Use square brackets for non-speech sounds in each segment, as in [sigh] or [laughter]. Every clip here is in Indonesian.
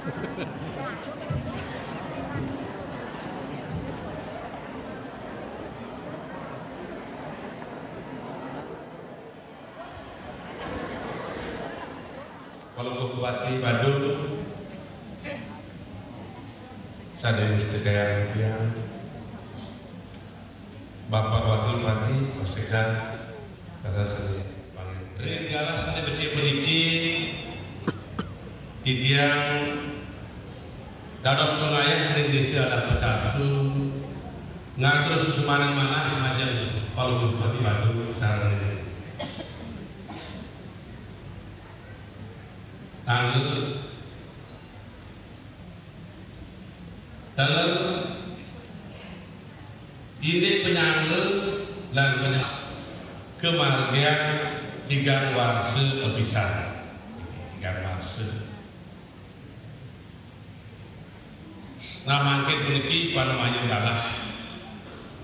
Kalau Bupati Bandung Sandi Mustikaya Mutia Bapak Wakil Bupati Mas Sekda Kata saya Terima kasih Saya benci-benci titiang dados pengayah ada pecatu ngatur susumanan mana macam kalau Bupati Badung sarang ini. Tanggal dalam ini penyangga dan penyangga kemargian tiga warse kepisah tiga warse nama angket memiliki panamanya galah.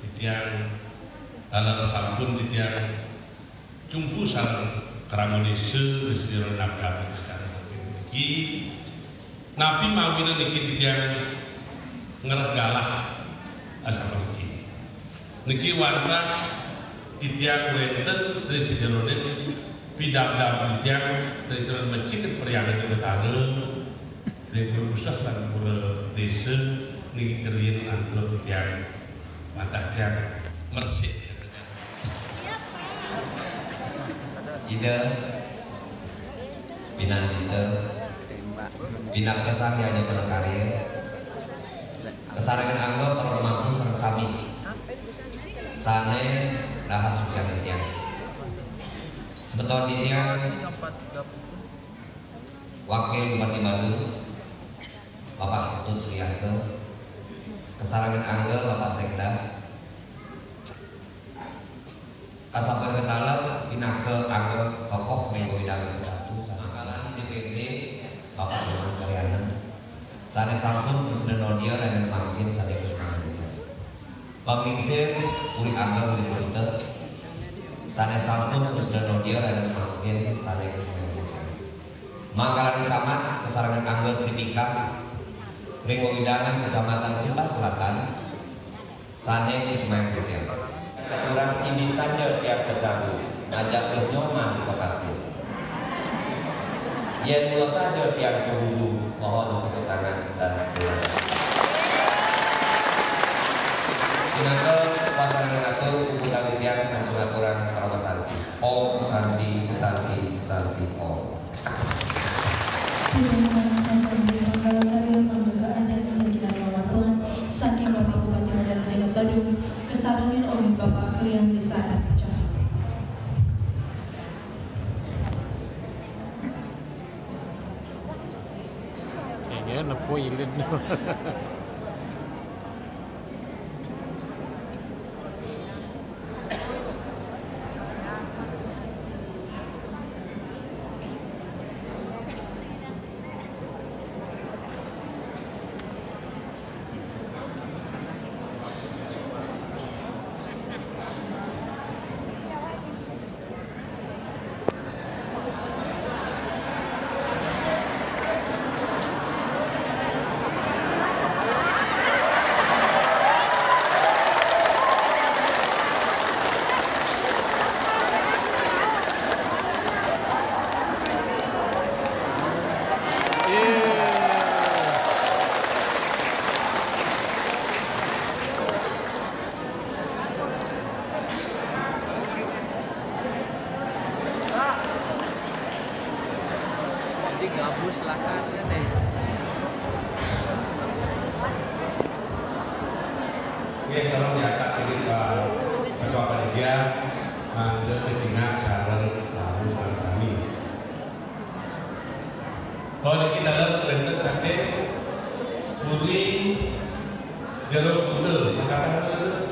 Titiang dalam sampun titiang cumpu sarang keramonise sejarah nabda secara memiliki nabi mawina niki titiang ngerah galah asal niki niki warna titiang wenten dari sejarah pidam-dam titiang dari terus mencikit periangan di berusaha dan pura desa niki kerin antara titiang mantah tiang mersik. Ida Binandita Bina kesang yang karya. Kesarangan angga perlemahku sang sami. Sane dahat sucian tiang Sebetul tiang Wakil Bupati Bandung Bapak Ketut Suyase Kesarangan angga Bapak Sekda. Kasabar Ketalat Pinake Angga Tokoh Minggu Bidang Kecatu Sanakalan DPD Bapak Iman Karyana Sane Sampun Presiden Nodia dan Mangkin Sane Kusuma Pemingsir Uri Angga Uri Berita Sane Sampun Presiden Nodia dan Mangkin Sane Kusuma Mangkalan Camat Kesarangan Angga Tripika Ringo Widangan Kecamatan Kuta Selatan Sane Kusuma Putih aturan ini saja tiap kecabu ajak ke nyoman lokasi yang mula saja tiap kehubung mohon tepuk tangan dan doa Inaka pasangan mengatur hubungan tiap dan pengaturan para santi Om Santi Santi Santi Om. Terima kasih Yan, napoy ilid na. [laughs] gabus lah kan ya nih. Oke, tolong diangkat lagi Pak. Ketua Panitia Mangga Kecina Sarang Lalu Sarang Kami Kalau kita lihat renten kakek Puri Jeruk Putih Kata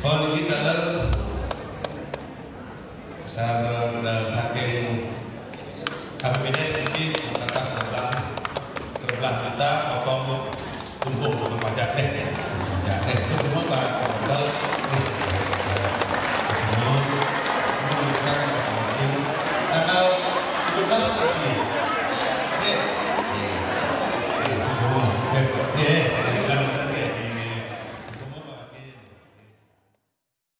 Kalau kita lihat sarang saking kabinet ini kata sebelah sebelah kita tumpuk pajak. Teh pajak. Teh itu semua